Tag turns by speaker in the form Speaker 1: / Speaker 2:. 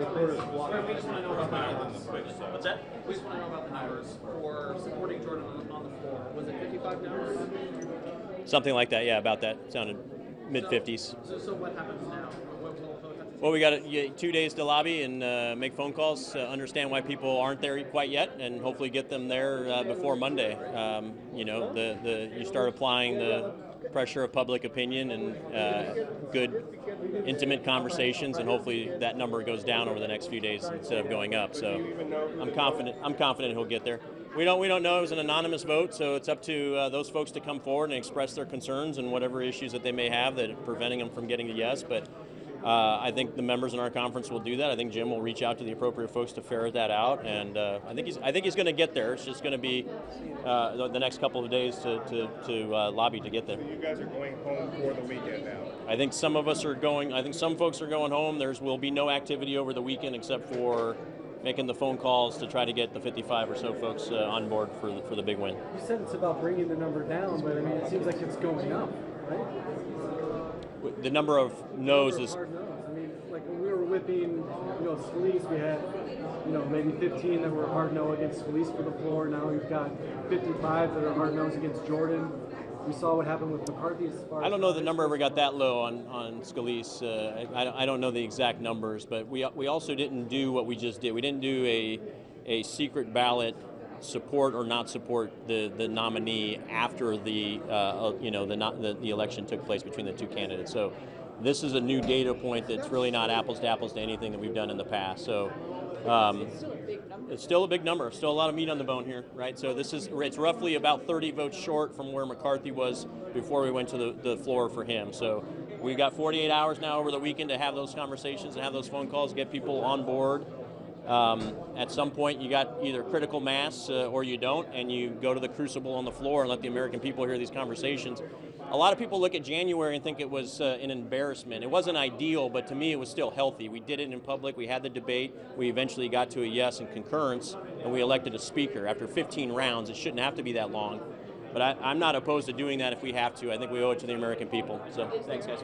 Speaker 1: reporters block.
Speaker 2: We just want to know about the numbers.
Speaker 3: What's that?
Speaker 2: We just want to know about the numbers for supporting Jordan on, on the floor. Was it 55 numbers?
Speaker 3: Something like that. Yeah, about that. Sounded mid 50s.
Speaker 2: So, so what happens now? What, what, what
Speaker 3: Well, we got two days to lobby and uh, make phone calls, uh, understand why people aren't there quite yet, and hopefully get them there uh, before Monday. Um, you know, the, the you start applying the pressure of public opinion and uh, good, intimate conversations, and hopefully that number goes down over the next few days instead of going up. So, I'm confident. I'm confident he'll get there. We don't. We don't know. It was an anonymous vote, so it's up to uh, those folks to come forward and express their concerns and whatever issues that they may have that are preventing them from getting a yes. But uh, I think the members in our conference will do that. I think Jim will reach out to the appropriate folks to ferret that out, and uh, I think he's. I think he's going to get there. It's just going to be uh, the, the next couple of days to to, to uh, lobby to get there.
Speaker 4: You guys are going home for the weekend now.
Speaker 3: I think some of us are going. I think some folks are going home. There's will be no activity over the weekend except for making the phone calls to try to get the 55 or so folks uh, on board for the, for the big win.
Speaker 1: You said it's about bringing the number down, but I mean, it seems like it's going up, right?
Speaker 3: The number of no's
Speaker 1: Number
Speaker 3: is
Speaker 1: no's. I mean, like when we were whipping, you know, Scalise, we had, you know, maybe 15 that were hard no against Scalise for the floor. Now we've got 55 that are hard no's against Jordan. We saw what happened with McCarthy as far
Speaker 3: I don't know the number ever got that low on on Scalise. Uh, I, I don't know the exact numbers, but we we also didn't do what we just did. We didn't do a a secret ballot support or not support the, the nominee after the uh, you know the, not, the the election took place between the two candidates. So this is a new data point that's really not apples to apples to anything that we've done in the past. So. Um, it's still a big number. Still a lot of meat on the bone here, right? So this is it's roughly about 30 votes short from where McCarthy was before we went to the, the floor for him. So we've got 48 hours now over the weekend to have those conversations and have those phone calls, get people on board. Um, at some point, you got either critical mass uh, or you don't, and you go to the crucible on the floor and let the American people hear these conversations. A lot of people look at January and think it was uh, an embarrassment. It wasn't ideal, but to me, it was still healthy. We did it in public. We had the debate. We eventually got to a yes and concurrence, and we elected a speaker after 15 rounds. It shouldn't have to be that long, but I, I'm not opposed to doing that if we have to. I think we owe it to the American people. So, thanks, guys.